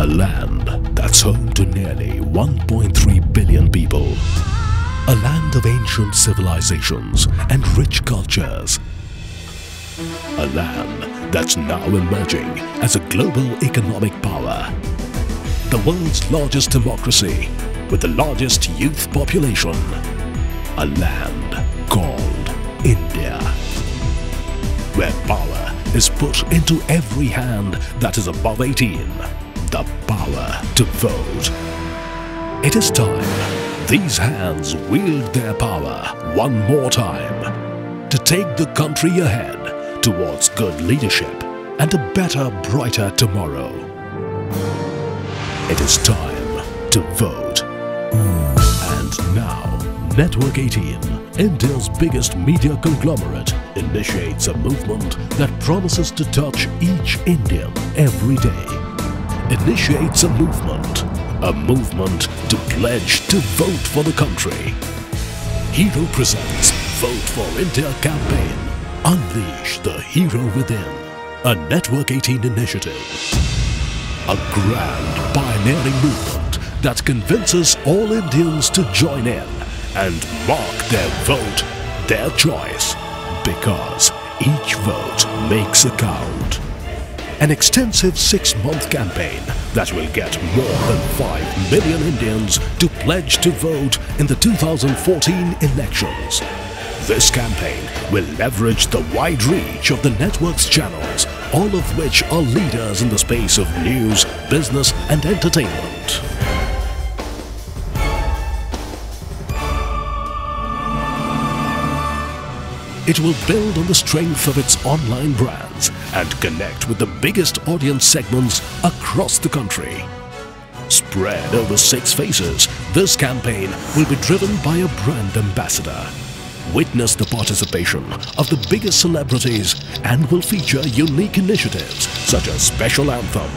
A land that's home to nearly 1.3 billion people. A land of ancient civilizations and rich cultures. A land that's now emerging as a global economic power. The world's largest democracy with the largest youth population. A land called India. Where power is put into every hand that is above 18. The power to vote. It is time these hands wield their power one more time to take the country ahead towards good leadership and a better, brighter tomorrow. It is time to vote. And now, Network 18, India's biggest media conglomerate, initiates a movement that promises to touch each Indian every day. Initiates a movement, a movement to pledge to vote for the country. Hero presents Vote for India campaign. Unleash the hero within. A Network 18 initiative. A grand pioneering movement that convinces all Indians to join in and mark their vote their choice because each vote makes a count. An extensive six-month campaign that will get more than 5 million Indians to pledge to vote in the 2014 elections. This campaign will leverage the wide reach of the network's channels, all of which are leaders in the space of news, business and entertainment. It will build on the strength of its online brands and connect with the biggest audience segments across the country. Spread over six phases, this campaign will be driven by a brand ambassador. Witness the participation of the biggest celebrities and will feature unique initiatives such as special anthem,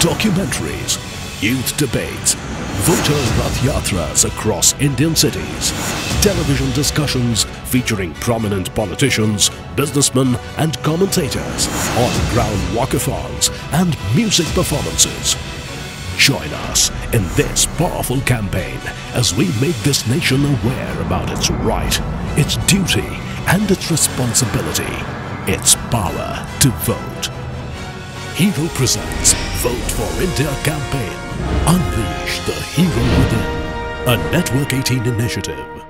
documentaries, youth debates, voter Rath Yatras across Indian cities, television discussions featuring prominent politicians, businessmen and commentators, on-ground walkathons and music performances. Join us in this powerful campaign as we make this nation aware about its right, its duty and its responsibility, its power to vote. Hero presents Vote for India campaign. Unleash the hero within. A Network 18 initiative.